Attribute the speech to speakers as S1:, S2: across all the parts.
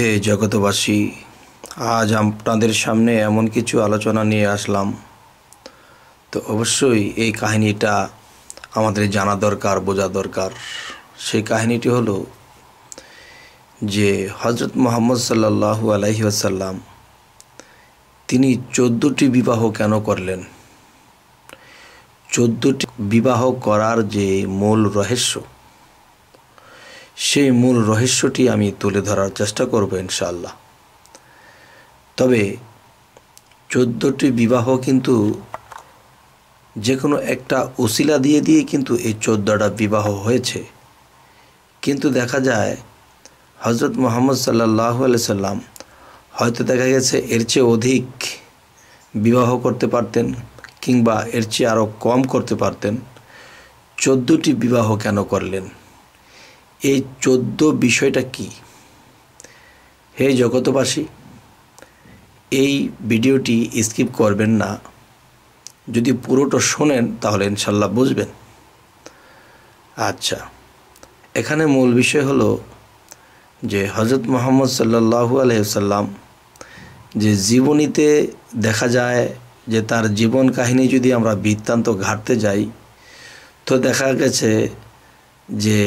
S1: হে জগতবাসী আজ আপনাদের সামনে এমন কিছু আলোচনা নিয়ে আসলাম। তো অবশ্যই এই কাহিনীটা আমাদের জানা দরকার, বোঝা দরকার। সেই কাহিনীটি হলো যে হজরত মোহাম্মদ সাল্লাল্লাহু আলাইহি আসাল্লাম তিনি চোদ্দোটি বিবাহ কেন করলেন? চোদ্দোটি বিবাহ করার যে মূল রহস্য সেই মূল রহস্যটি আমি তুলে ধরার চেষ্টা করব ইনশাল্লাহ তবে চোদ্দোটি বিবাহ কিন্তু যে কোনো একটা উসিলা দিয়ে দিয়ে কিন্তু এই চোদ্দোটা বিবাহ হয়েছে। কিন্তু দেখা যায় হজরত মোহাম্মদ সাল্লাহ সাল্লাম হয়তো দেখা গেছে এর চেয়ে অধিক বিবাহ করতে পারতেন কিংবা এর চেয়ে আরও কম করতে পারতেন। চোদ্দোটি বিবাহ কেন করলেন? এই চোদ্দ বিষয়টা কি? হে জগতবাসী এই ভিডিওটি স্কিপ করবেন না। যদি পুরোটা শোনেন, তাহলে ইনশাল্লাহ বুঝবেন। আচ্ছা এখানে মূল বিষয় হলো যে হজরত মোহাম্মদ সাল্লাহু আলহিসাল্লাম যে জীবনীতে দেখা যায় যে তার জীবন কাহিনী যদি আমরা বৃত্তান্ত ঘাটতে যাই, তো দেখা গেছে যে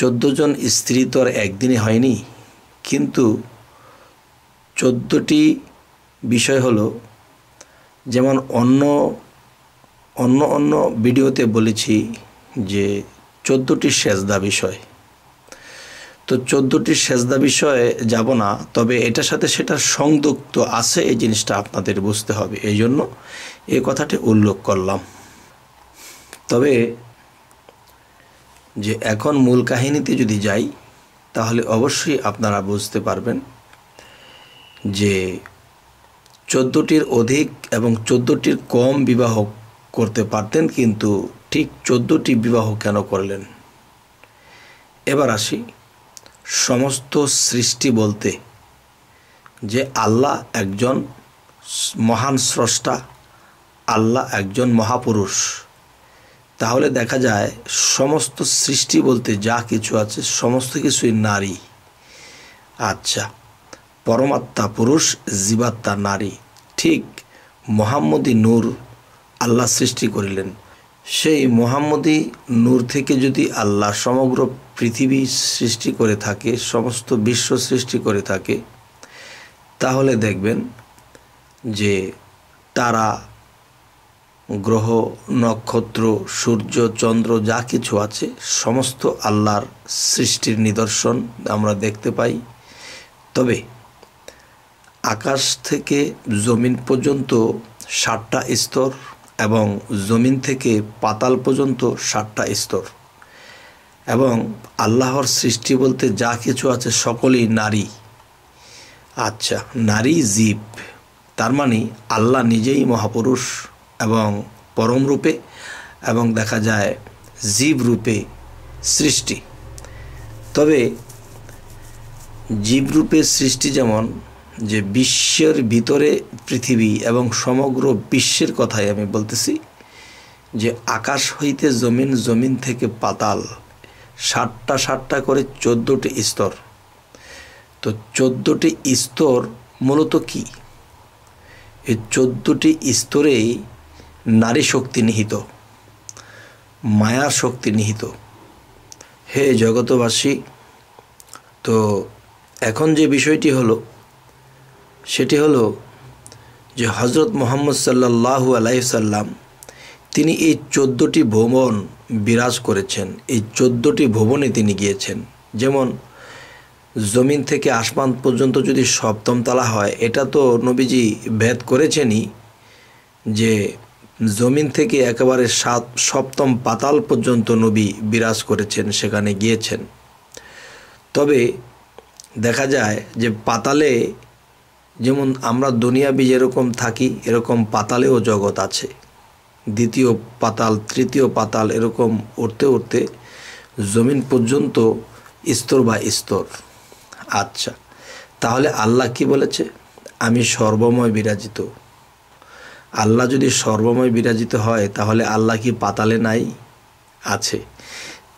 S1: চোদ্দ জন স্ত্রী তো আর একদিনে হয়নি। কিন্তু চোদ্দোটি বিষয় হলো, যেমন অন্য অন্য অন্য ভিডিওতে বলেছি যে চোদ্দোটি সেজদা বিষয়। তো চোদ্দোটি সেজদা বিষয়ে যাব না, তবে এটার সাথে সেটা সংযুক্ত আছে এই জিনিসটা আপনাদের বুঝতে হবে। এই জন্য এই কথাটি উল্লেখ করলাম। তবে যে এখন মূল কাহিনীতে যদি যাই, তাহলে অবশ্যই আপনারা বুঝতে পারবেন যে চোদ্দোটির অধিক এবং চোদ্দোটির কম বিবাহ করতে পারতেন, কিন্তু ঠিক চোদ্দোটি বিবাহ কেন করলেন? এবার আসি। সমস্ত সৃষ্টি বলতে যে আল্লাহ একজন মহান স্রষ্টা, আল্লাহ একজন মহাপুরুষ। তাহলে দেখা যায় সমস্ত সৃষ্টি বলতে যা কিছু আছে, সমস্ত কিছুই নারী। আচ্ছা পরমাত্মা পুরুষ, জীবাত্মা নারী। ঠিক মোহাম্মদী নূর আল্লাহ সৃষ্টি করিলেন। সেই মোহাম্মদী নূর থেকে যদি আল্লাহ সমগ্র পৃথিবী সৃষ্টি করে থাকে, সমস্ত বিশ্ব সৃষ্টি করে থাকে, তাহলে দেখবেন যে তারা গ্রহ, নক্ষত্র, সূর্য, চন্দ্র, যা কিছু আছে, সমস্ত আল্লাহর সৃষ্টির নিদর্শন আমরা দেখতে পাই। তবে আকাশ থেকে জমিন পর্যন্ত ষাটটা স্তর এবং জমিন থেকে পাতাল পর্যন্ত ষাটটা স্তর। এবং আল্লাহর সৃষ্টি বলতে যা কিছু আছে সকলেই নারী। আচ্ছা নারী জীব। তার মানে আল্লাহ নিজেই মহাপুরুষ। এবং পরম রূপে এবং দেখা যায় জীব রূপে সৃষ্টি। তবে জীবরূপে সৃষ্টি যেমন যে বিশ্বের ভিতরে পৃথিবী এবং সমগ্র বিশ্বের কথাই আমি বলতেছি, যে আকাশ হইতে জমিন জমিন থেকে পাতাল ষাটটা ষাটটা করে চোদ্দোটি স্তর। তো চোদ্দোটি স্তর মূলত কি? এই চোদ্দোটি স্তরেই নারী শক্তি নিহিত, মায়া শক্তি নিহিত। হে জগতবাসী তো এখন যে বিষয়টি হলো, সেটি হলো যে হজরত মোহাম্মদ সাল্লাহু আলাইসাল্লাম তিনি এই চোদ্দোটি ভবন বিরাজ করেছেন। এই চোদ্দোটি ভবনে তিনি গিয়েছেন। যেমন জমিন থেকে আসমান পর্যন্ত যদি সপ্তম তালা হয়, এটা তো নবীজি ভেদ করেছেনই যে জমিন থেকে একেবারে সাত, সপ্তম পাতাল পর্যন্ত নবী বিরাজ করেছেন, সেখানে গিয়েছেন। তবে দেখা যায় যে পাতালে যেমন আমরা দুনিয়াবি যেরকম থাকি, এরকম পাতালেও জগৎ আছে। দ্বিতীয় পাতাল, তৃতীয় পাতাল এরকম উঠতে উঠতে জমিন পর্যন্ত স্তর বা স্তর। আচ্ছা তাহলে আল্লাহ কি বলেছে? আমি সর্বময় বিরাজিত। আল্লাহ যদি সর্বময় বিরাজিত হয়, তাহলে আল্লাহ কি পাতালে নাই? আছে।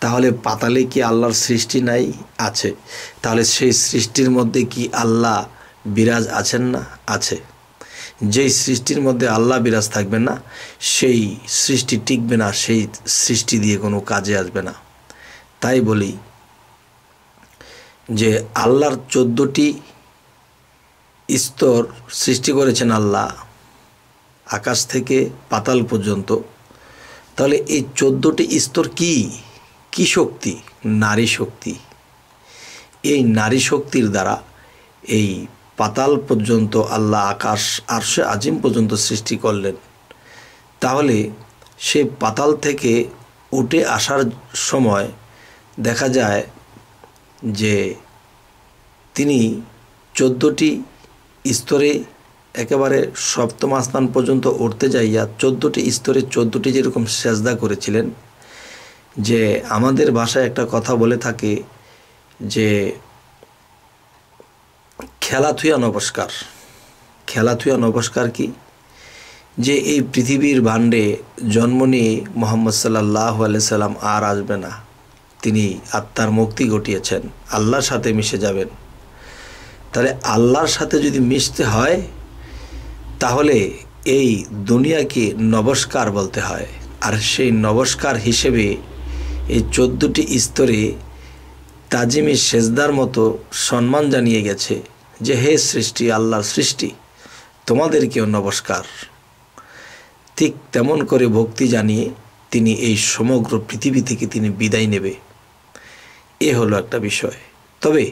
S1: তাহলে পাতালে কি আল্লাহর সৃষ্টি নাই? আছে। তাহলে সেই সৃষ্টির মধ্যে কি আল্লাহ বিরাজ আছেন না? আছে। যেই সৃষ্টির মধ্যে আল্লাহ বিরাজ থাকবে না, সেই সৃষ্টি টিকবে না, সেই সৃষ্টি দিয়ে কোনো কাজে আসবে না। তাই বলি যে আল্লাহর চোদ্দোটি স্তর সৃষ্টি করেছেন আল্লাহ আকাশ থেকে পাতাল পর্যন্ত। তাহলে এই চোদ্দোটি স্তর কি? কি শক্তি? নারী শক্তি। এই নারী শক্তির দ্বারা এই পাতাল পর্যন্ত আল্লাহ আকাশ, আরশে আজিম পর্যন্ত সৃষ্টি করলেন। তাহলে সে পাতাল থেকে উঠে আসার সময় দেখা যায় যে তিনি চোদ্দোটি স্তরে একেবারে সপ্তম স্থান পর্যন্ত উঠতে যাইয়া চোদ্দোটি স্তরে চোদ্দোটি যেরকম সেজদা করেছিলেন, যে আমাদের ভাষায় একটা কথা বলে থাকে যে খেলা খেলাথুয়া নমস্কার। খেলা খেলাথুয়া নমস্কার কি? যে এই পৃথিবীর ভাণ্ডে জন্ম নিয়ে মোহাম্মদ সাল্লাহ সাল্লাম আর আসবে না। তিনি আত্মার মুক্তি ঘটিয়েছেন। আল্লাহর সাথে মিশে যাবেন। তাহলে আল্লাহর সাথে যদি মিশতে হয় তাহলে এই দুনিয়াকে নমস্কার বলতে হয়। আর সেই নমস্কার হিসেবে এই চোদ্দোটি স্তরে তাজিমি সেজদার মতো সম্মান জানিয়ে গেছে যে, হে সৃষ্টি, আল্লাহর সৃষ্টি, তোমাদেরকেও নমস্কার। ঠিক তেমন করে ভক্তি জানিয়ে তিনি এই সমগ্র পৃথিবী থেকে তিনি বিদায় নেবে। এ হলো একটা বিষয়। তবে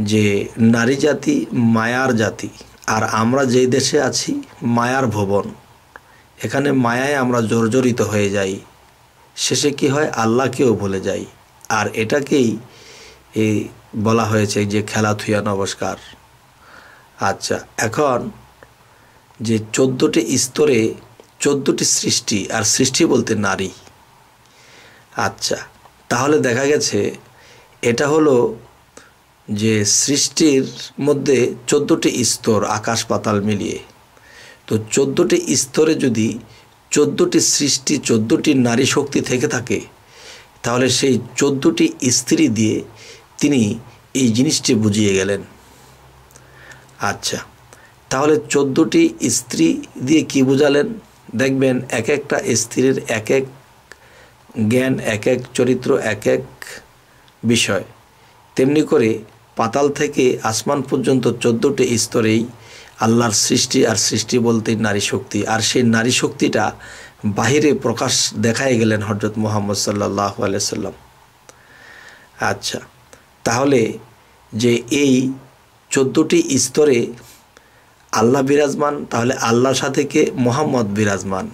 S1: যে নারী জাতি, মায়ার জাতি আর আমরা যেই দেশে আছি, মায়ার ভবন। এখানে মায়ায় আমরা জর্জরিত হয়ে যাই। শেষে কি হয়? আল্লাহকেও ভুলে যাই। আর এটাকেই এই বলা হয়েছে যে খেলা থুয়া নমস্কার। আচ্ছা এখন যে চোদ্দোটি স্তরে চোদ্দোটি সৃষ্টি, আর সৃষ্টি বলতে নারী। আচ্ছা তাহলে দেখা গেছে, এটা হলো যে সৃষ্টির মধ্যে চোদ্দোটি স্তর আকাশ পাতাল মিলিয়ে। তো চোদ্দোটি স্তরে যদি চোদ্দোটি সৃষ্টি, চোদ্দোটি নারী শক্তি থেকে থাকে, তাহলে সেই চোদ্দোটি স্ত্রী দিয়ে তিনি এই জিনিসটি বুঝিয়ে গেলেন। আচ্ছা তাহলে চোদ্দোটি স্ত্রী দিয়ে কি বুঝালেন? দেখবেন এক একটা স্ত্রীর এক এক জ্ঞান, এক এক চরিত্র, এক এক বিষয়। তেমনি করে পাতাল থেকে আসমান পর্যন্ত চোদ্দোটি স্তরেই আল্লাহর সৃষ্টি আর সৃষ্টি বলতে নারী শক্তি। আর সেই নারী শক্তিটা বাহিরে প্রকাশ দেখাই গেলেন হজরত মোহাম্মদ সাল্লাহ আলাইসাল্লাম আচ্ছা তাহলে যে এই চোদ্দোটি স্তরে আল্লাহ বিরাজমান, তাহলে আল্লাহর সাথে কে? মোহাম্মদ বিরাজমান।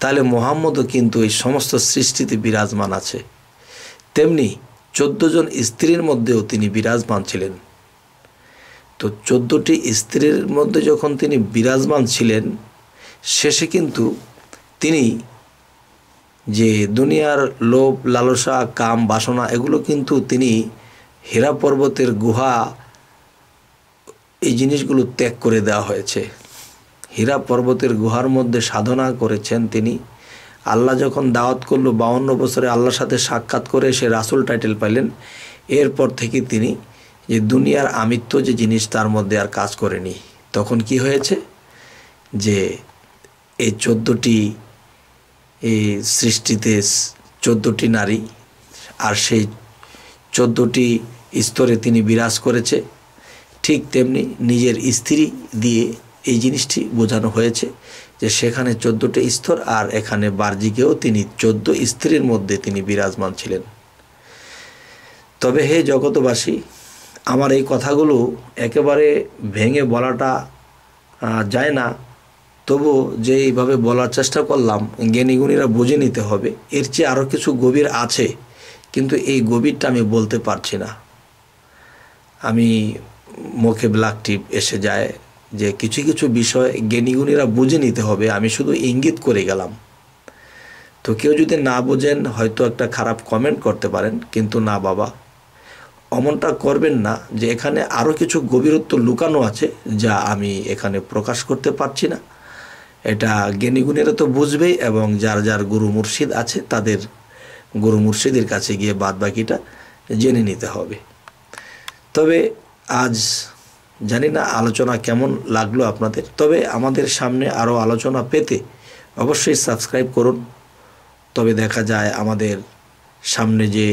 S1: তাহলে মোহাম্মদও কিন্তু এই সমস্ত সৃষ্টিতে বিরাজমান আছে। তেমনি চোদ্দ জন স্ত্রীর মধ্যেও তিনি বিরাজমান ছিলেন। তো চোদ্দোটি স্ত্রীর মধ্যে যখন তিনি বিরাজমান ছিলেন, শেষে কিন্তু তিনি যে দুনিয়ার লোভ, লালসা, কাম, বাসনা, এগুলো কিন্তু তিনি হীরা পর্বতের গুহা, এই জিনিসগুলো ত্যাগ করে দেওয়া হয়েছে। হীরা পর্বতের গুহার মধ্যে সাধনা করেছেন তিনি। আল্লাহ যখন দাওয়াত করল বাউন্ন বছরে আল্লাহর সাথে সাক্ষাৎ করে সে রাসুল টাইটেল পাইলেন। এরপর থেকে তিনি যে দুনিয়ার আমিত্ব যে জিনিস তার মধ্যে আর কাজ করেনি। তখন কি হয়েছে? যে এই চোদ্দোটি এই সৃষ্টিতে চোদ্দোটি নারী আর সেই চোদ্দোটি স্তরে তিনি বিরাজ করেছে। ঠিক তেমনি নিজের স্ত্রী দিয়ে এই জিনিসটি বোঝানো হয়েছে যে সেখানে চোদ্দোটি স্তর আর এখানে বার্জিকেও তিনি চোদ্দ স্ত্রীর মধ্যে তিনি বিরাজমান ছিলেন। তবে হে জগতবাসী আমার এই কথাগুলো একেবারে ভেঙে বলাটা যায় না। তবু যে এইভাবে বলার চেষ্টা করলাম জ্ঞানীগুণীরা বুঝে নিতে হবে। এর চেয়ে আরও কিছু গভীর আছে, কিন্তু এই গভীরটা আমি বলতে পারছি না। আমি মুখে ব্ল্যাক টিপ এসে যায় যে কিছু কিছু বিষয় জ্ঞানীগুণীরা বুঝে নিতে হবে, আমি শুধু ইঙ্গিত করে গেলাম। তো কেউ যদি না বোঝেন, হয়তো একটা খারাপ কমেন্ট করতে পারেন, কিন্তু না বাবা। অমনটা করবেন না যে এখানে আরও কিছু গভীরত্ব লুকানো আছে যা আমি এখানে প্রকাশ করতে পারছি না। এটা জ্ঞানীগুণেরা তো বুঝবেই এবং যার যার গুরু মুর্শিদ আছে, তাদের গুরু মুর্শিদের কাছে গিয়ে বাদ বাকিটা জেনে নিতে হবে। তবে আজ জানি না আলোচনা কেমন লাগল আপনাদের, তবে আমাদের সামনে আরও আলোচনা পেতে অবশ্যই সাবস্ক্রাইব করুন। তবে দেখা যায় আমাদের সামনে যে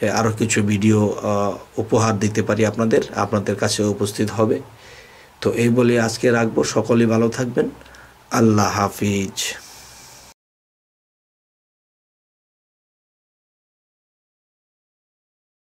S1: আরও কিছু ভিডিও উপহার দিতে পারি আপনাদের আপনাদের কাছে উপস্থিত হবে। তো এই বলে আজকে রাখব। সকলেই ভালো থাকবেন। আল্লাহ হাফিজ।